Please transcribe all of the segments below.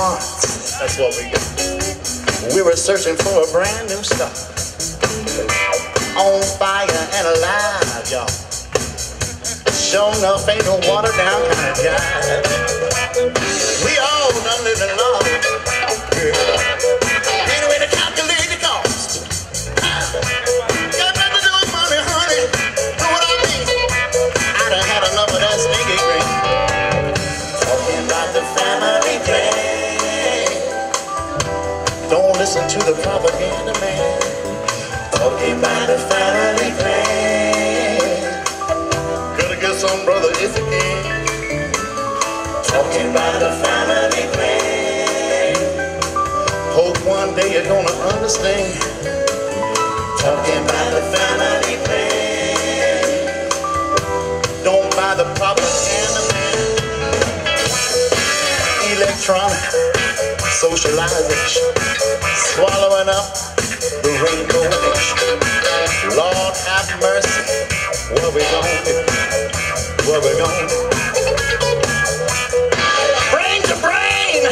That's what we got. We were searching for a brand new start. On fire and alive, y'all. Sure enough, ain't no water down kind of jive. Listen to the propaganda man. Talking about the family plan. Gotta get some brother if you can. Talking about the family plan. Hope one day you're gonna understand. Talking about the family plan. Don't buy the propaganda man. Electronic socialization. Swallowing up the rainbow. Lord have mercy. What we gonna do? What we gonna do? Brain to brain.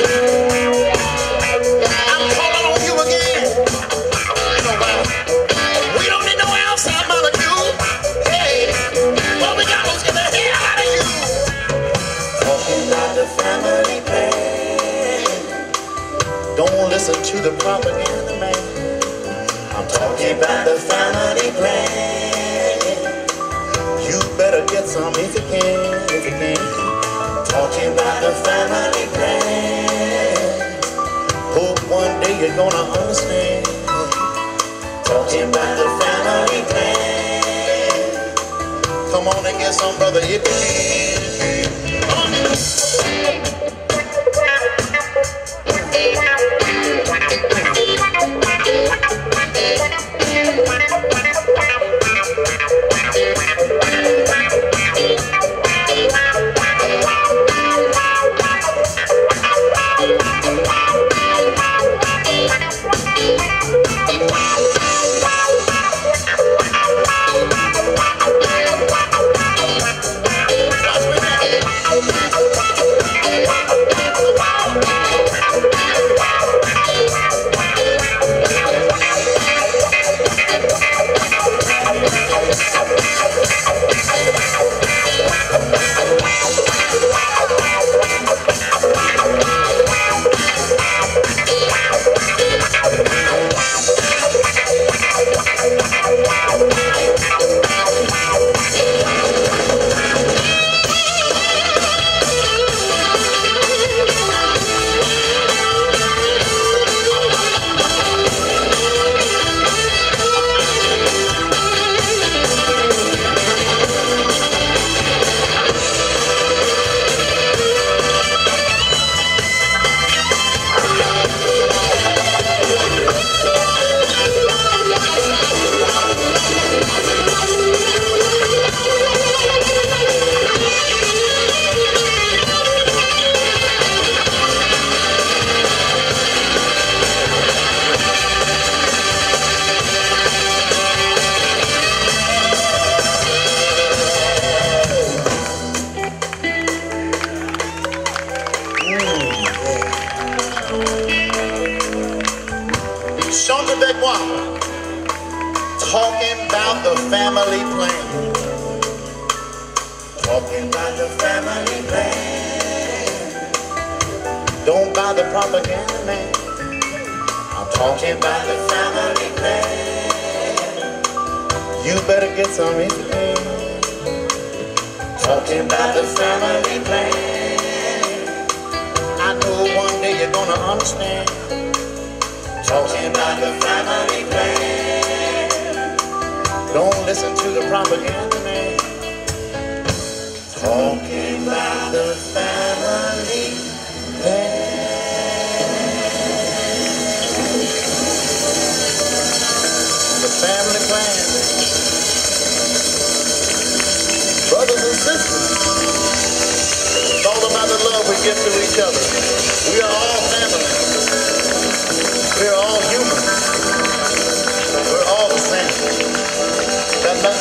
I'm calling on you again. We don't need no outside molecule. Hey, what we got? Get the hell out of you. Talking family. Don't listen to the propaganda man. I'm talking about the family plan. You better get some if you can, if you can. Talking about the family plan. Hope one day you're gonna understand. Talking about the family plan. Come on and get some, brother, if you can. Avec moi. Talking about the family plan. Talking about the family plan. Don't buy the propaganda man. I'm talking about the family plan. You better get some if. Talking about the family plan. I know one day you're gonna understand. Talking about the family plan. Don't listen to the propaganda man. Talking about the family plan.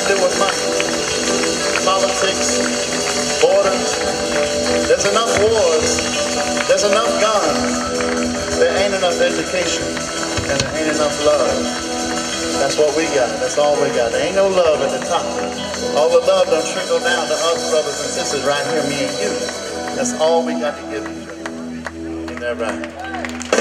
To with money, politics, borders. There's enough wars. There's enough guns. There ain't enough education. And there ain't enough love. That's what we got. That's all we got. There ain't no love at the top. All the love don't trickle down to us brothers and sisters right here, me and you. That's all we got to give each other. Ain't that right?